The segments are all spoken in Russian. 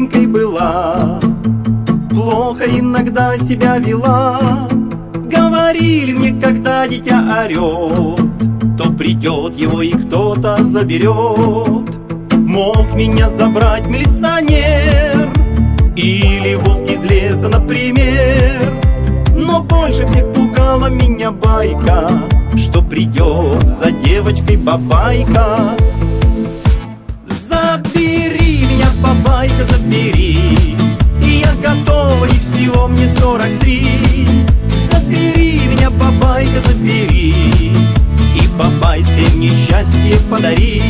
маленькой была, Плохо иногда себя вела. Говорили мне, когда дитя орет, То придет его и кто-то заберет. Мог меня забрать милиционер Или волк из леса, например Но больше всех пугала меня байка Что придет за девочкой бабайка бабайка, забери. И я готова, и всего мне сорок три. Забери меня, бабайка, забери. И бабайское мне счастье подари.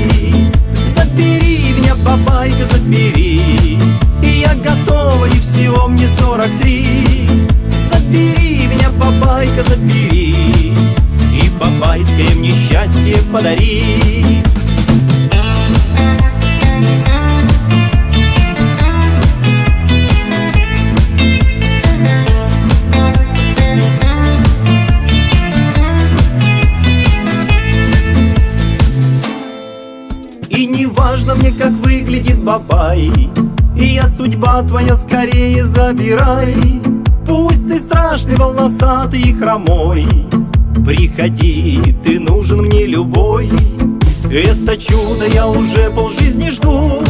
Забери меня, бабайка, забери. И я готова, и всего мне сорок три. Забери меня, бабайка, забери. И бабайское мне счастье подари не важно мне, как выглядит бабай. И я судьба твоя скорее забирай. Пусть ты страшный, волосатый и хромой. Приходи, ты нужен мне любой. Это чудо я уже полжизни жду.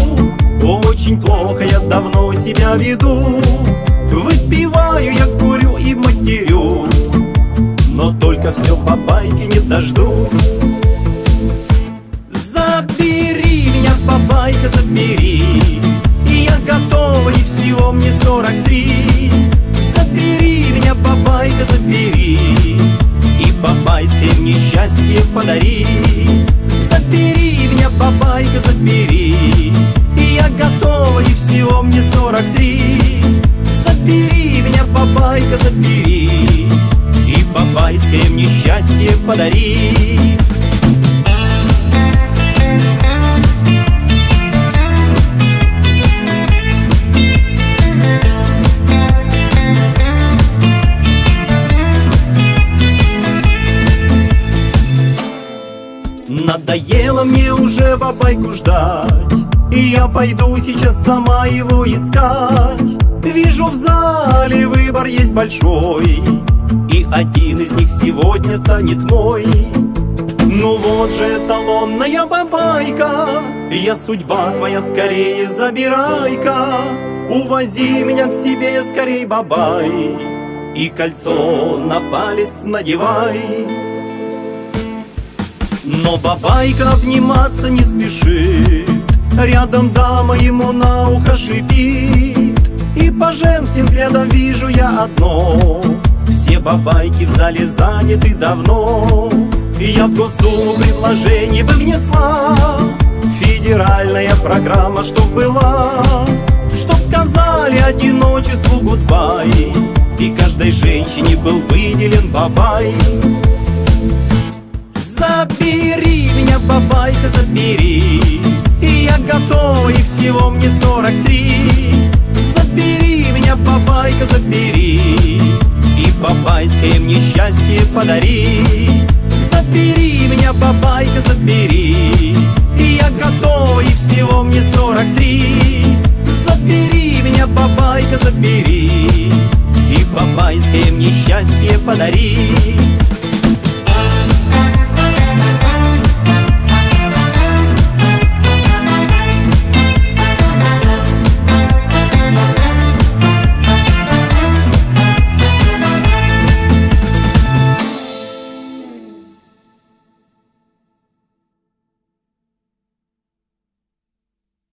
Очень плохо я давно себя веду. Выпиваю, я курю и матерюсь. Но только все бабайки не дождусь сорок три. Забери меня, бабайка, забери. И бабайское мне счастье подари. Забери меня, бабайка, забери. И я готова, и всего мне сорок три. Забери меня, бабайка, забери. И бабайское мне счастье подари Надоело мне уже бабайку ждать. И я пойду сейчас сама его искать. Вижу в зале выбор есть большой. И один из них сегодня станет мой. Ну вот же эталонная бабайка. Я судьба твоя скорее забирай-ка. Увози меня к себе скорей, бабай. И кольцо на палец надевай но бабайка обниматься не спешит. Рядом дама ему на ухо шипит. И по женским взглядам вижу я одно. Все бабайки в зале заняты давно. Я в Госдуму предложение бы внесла. Федеральная программа, чтоб была. Чтоб сказали одиночеству гудбай. И каждой женщине был выделен бабай И мне счастье подари. Забери меня, бабайка, забери, и я готов и всего мне сорок три. Забери меня, бабайка, забери, и бабайское мне счастье подари.